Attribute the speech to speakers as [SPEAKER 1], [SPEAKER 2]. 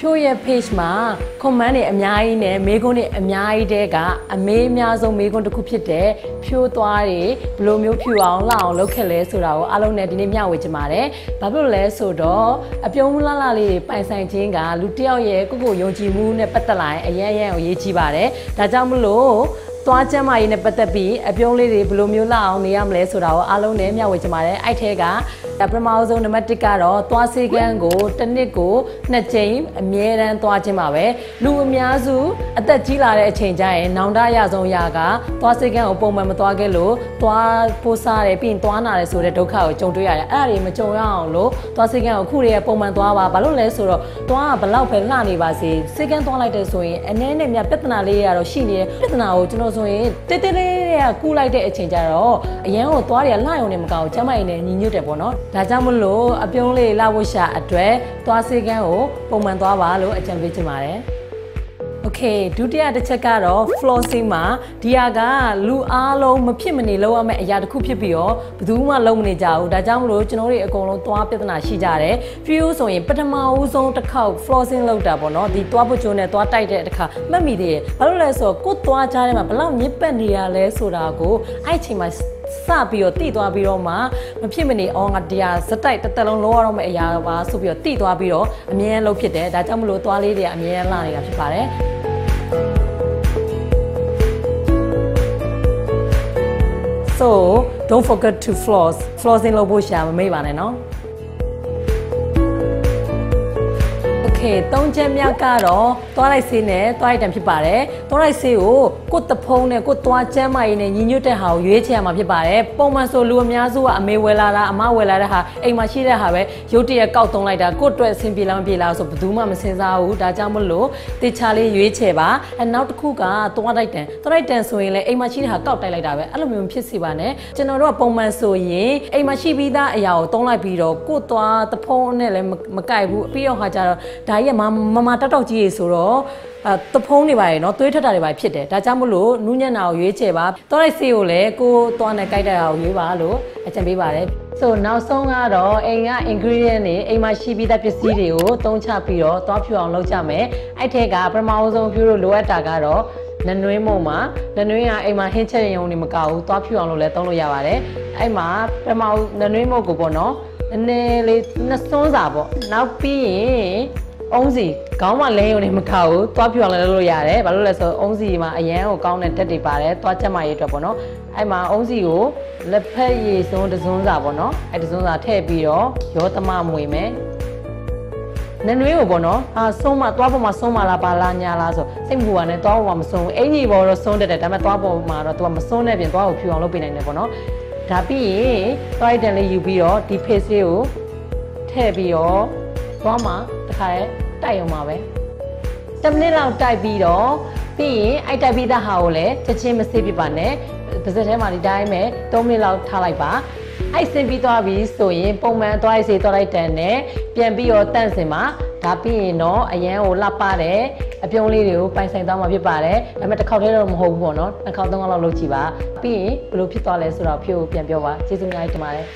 [SPEAKER 1] ဖြိုးရဲ့ page မှာ comment တွေအများကြီးနဲ့မေးခွန်းတွေအများကြီးတဲကအမေးအများဆုံးမေးခွန်းတစ်ခုဖြစ်တဲ့ဖြိုးသွားတွေဘယ်လိုမျိုးဖြူအောင်လှအောင်လုပ်ခဲ့လဲဆိုတာကိုအားလုံးနဲ့ဒီနေ့မျှဝေချင်ပါတယ်။ဘာဖြစ်လို့လဲဆိုတော့အပြုံးလှလှလေးတွေပိုင်ဆိုင်ခြင်းကလူတစ်ယောက်ရဲ့ကိုယ့်ကိုယ်ယုံကြည်မှုနဲ့ပတ်သက်လာရင်အရန်ရန်ကိုရေးကြည့်ပါတယ်။ဒါကြောင့်မလို့ သွားကျမ်းမာရေးနဲ့ပတ်သက်ပြီးအပြုံးလေးတွေဘယ်လိုမျိုးလှအောင်နေရမလဲဆိုတာကိုအားလုံးနဲ့မျှဝေချင်ပါတယ်။အဲ့ထဲကပထမဆုံးနံပါတ်1ကတော့သွားစေကန်းကိုတစ်နှစ်ကိုနှစ်ကြိမ်အမြဲတမ်းသွားခြင်းပါပဲလူအများစုအသက်ကြီးလာတဲ့အချိန်ကျရင်နောင်တရဆုံးရာကသွားစေကန်းကိုပုံမှန်မသွားခဲ့လို့သွားပိုးစားတယ်ပြီးရင်သွားနာတယ်ဆိုတဲ့ဒုက္ခကိုကြုံတွေ့ရတယ်အဲ့ဒါတွေမကြုံရအောင်လို့သွားစေကန်းကိုအခုတည်းကပုံမှန်သွားပါဘာလို့လဲဆိုတော့သွားကဘလောက်ပဲလှနေပါစေစေကန်းသွားလိုက်တဲ့ဆိုရင်အနေနဲ့မြပြဿနာလေးရတော့ရှိနေပြဿနာကိုကျွန်တော်ဆိုရင်တေးတေးလေးတွေကကူးလိုက်တဲ့အချိန်ကျတော့အရန်ကိုသွားတွေကလှရုံနဲ့မကောက်ကျမ်းမာရေးနဲ့ညီညွတ်တယ်ပေါ့နော်ဒါကြောင့်မလို့အပြုံးလေးလှဖို့ရှာအတွက်သွားစေကန်းကိုပုံမှန်သွားပါလို့အကြံပေးချင်ပါတယ် Okay ဒုတိယတစ်ချက်ကတော့ flossing မှာဒီဟာကလူအားလုံးမဖြစ်မနေလုပ်ရမယ့်အရာတစ်ခုဖြစ်ပြီးတော့ဘယ်သူမှလုပ်မနေကြဘူးဒါကြောင့်မလို့ကျွန်တော်တို့အကုန်လုံးသွားပြဿနာရှိကြတယ် few ဆိုရင်ပထမဦးဆုံးတစ်ခေါက် flossing လုပ်တာပေါ့နော်ဒီသွားပွချိုးနဲ့သွားတိုက်တဲ့တစ်ခါမှတ်မိသေးတယ်ဘာလို့လဲဆိုတော့ကိုသွားကြားထဲမှာဘလောက်မြစ်ပတ်နေရလဲဆိုတာကိုအဲ့ချိန်မှာ စပြီးတော့တိသွားပြီးတော့မှမဖြစ်မနေအော်ငါတရားစတိုက်တစ်သက်လုံးလောရတော့မယ့်အရာပါဆိုပြီးတော့တိသွားပြီးတော့အမြဲလုံးဖြစ်တယ်ဒါကြောင့်မလို့သွားလေးတွေအမြဲလှနေတာဖြစ်ပါတယ် so don't forget to floss flossing လုပ်ဖို့ရှာမမေ့ပါနဲ့နော် Okay သုံးချက်မြောက်ကတော့သွားလိုက်ဆေးနဲ့သွားလိုက်တံဖြစ်ပါတယ်။သွားလိုက်ဆေးကိုကိုယ်တဖုံးနဲ့ကိုယ်သွားကျမ်းမာရေးနဲ့ညီညွတ်တဲ့ဟာကိုရွေးချယ်ရမှာဖြစ်ပါတယ်။ပုံမှန်ဆိုလူအများစုကအမေဝယ်လာတာအမဝယ်လာတဲ့ဟာအိမ်မှာရှိတဲ့ဟာပဲရုတ်တရက်ကောက်သုံးလိုက်တာကိုယ့်အတွက်အဆင်ပြေလားမပြေလားဆိုဘယ်သူမှမစင်စားဘူး။ဒါကြောင့်မလို့တေချာလေးရွေးချယ်ပါ။အဲနောက်တစ်ခုကသွားလိုက်တံသွားလိုက်တံဆိုရင်လည်းအိမ်မှာရှိတဲ့ဟာကောက်တိုက်လိုက်တာပဲအဲ့လိုမျိုးဖြစ်စီပါနဲ့။ကျွန်တော်တို့ကပုံမှန်ဆိုရင်အိမ်မှာရှိပြီးသားအရာကိုသုံးလိုက်ပြီးတော့ကိုယ်သွားတဖုံးနဲ့လည်းမကိုက်ဘူးပြီးတော့ဟာကျတော့ဒါကြီးကမမမတောက်တောက်ကြီးရေဆိုတော့အဲတဖုံးနေပါရေနော်သွေးထက်တာတွေပါဖြစ်တယ်ဒါကြောင့်မလို့နူးညံ့တာကိုရွေးချယ်ပါတောလိုက်ဆေးကိုလည်းကိုသွားနဲ့ကြိုက်တဲ့ဟာကိုရွေးပါလို့အကြံပေးပါတယ်ဆိုနောက်ဆုံးကတော့အိမ်က ingredient တွေအိမ်မှာရှိပြီးသားပစ္စည်းတွေကိုသုံးချပြီးတော့သွားဖြူအောင်လုပ်ကြမယ်အဲ့ထက်ကပထမဆုံးဖြူလို့လိုအပ်တာကတော့နနွေးမုံမှာနနွေးကအိမ်မှာဟင်းချက်ရုံနေမကဘူးသွားဖြူအောင်လို့လည်းသုံးလို့ရပါတယ်အဲ့မှာပထမနနွေးမုံကိုပေါ့နော်နည်းနည်းလေးနှစ်စွန်းစာပေါ့နောက်ပြီးရင် အုံးစီခေါင်းမလဲရုံနဲ့မကဘူးသွားဖြူအောင်လည်းလုပ်လို့ရတယ်ဘာလို့လဲဆိုတော့အုံးစီမှာအရန်ကိုကောင်းတဲ့တက်တွေပါတယ်သွားချက်မရေးအတွက်ပေါ့နော်အဲ့မှာအုံးစီကိုလက်ဖက်ရည်စွန်းတစွန်းစာပေါ့နော်အဲ့တစွန်းစာထည့်ပြီးတော့ရောသမမွေမယ်နနွေးကိုပေါ့နော်အာဆုံးမသွားပေါ်မှာဆုံးမလားပါလားညာလားဆိုစိတ်မပူပါနဲ့သွားပေါ်မှာမဆုံးဘူးအင်ကြီးပေါ်တော့ဆုံးတတ်တယ်ဒါပေမဲ့သွားပေါ်မှာတော့ तू မဆုံးတဲ့ပြင်သွားကိုဖြူအောင်လုပ်ပေးနိုင်တယ်ပေါ့နော်ဒါပြီးရင်သွားရတဲ့လေးယူပြီးတော့ဒီ face လေးကိုထည့်ပြီးတော့သွားမှာတခါရဲ တိုက်အောင်ပါပဲ10မိနစ်လောက်တိုက်ပြီးတော့ပြီးရင်အဲ့တိုက်ပြီးသားဟာကိုလည်းချက်ချင်းမစေးပြပါနဲ့ပါစက်ထဲမှာဒီတိုင်းပဲ3မိနစ်လောက်ထားလိုက်ပါအဲ့စင်ပြီးသွားပြီဆိုရင်ပုံမှန်သွားရစေသွားလိုက်တဲ့နဲ့ပြန်ပြီးတော့တန့်စင်ပါဒါပြီးရင်တော့အရန်ကိုလှပတဲ့အပြုံးလေးတွေကိုပိုင်ဆိုင်သွားမှာဖြစ်ပါတယ်ဒါပေမဲ့တစ်ခေါက်တည်းတော့မဟုတ်ဘူးပေါ့နော်နှစ်ခေါက်သုံးခေါက်လောက်လုပ်ကြည့်ပါပြီးရင်ဘယ်လိုဖြစ်သွားလဲဆိုတော့ဖြို့ပြန်ပြောပါကျေးဇူးများကြီးတင်ပါတယ်